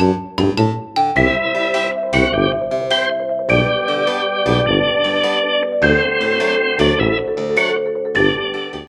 Música